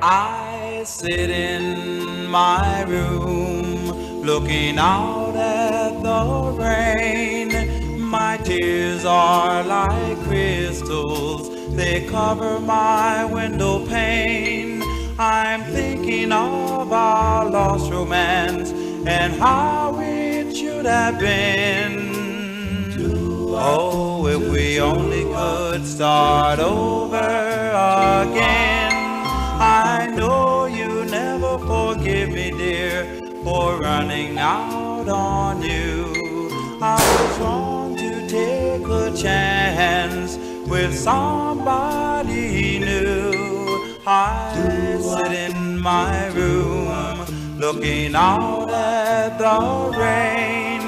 I sit in my room looking out at the rain. My tears are like crystals, they cover my window pane. I'm thinking of our lost romance and how it should have been. Oh, if we only could start over again. For running out on you. I was wrong to take a chance with somebody new. I sit in my room looking out at the rain.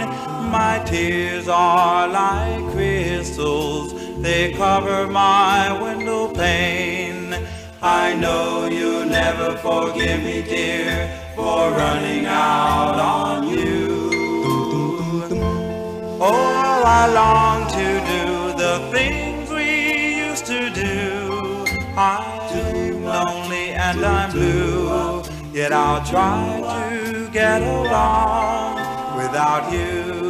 My tears are like crystals, they cover my window pane. I know you'll never forgive me, dear, for running out on you. Oh, I long to do the things we used to do. I'm lonely and I'm blue, yet I'll try to get along without you.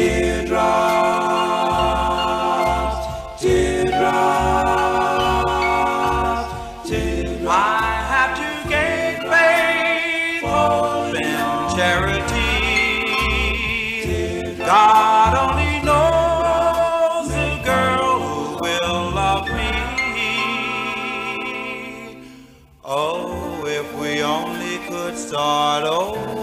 Teardrops, teardrops, teardrops. I have to gain faith, hope, and charity. God only knows the girl who will love me. Oh, if we only could start over.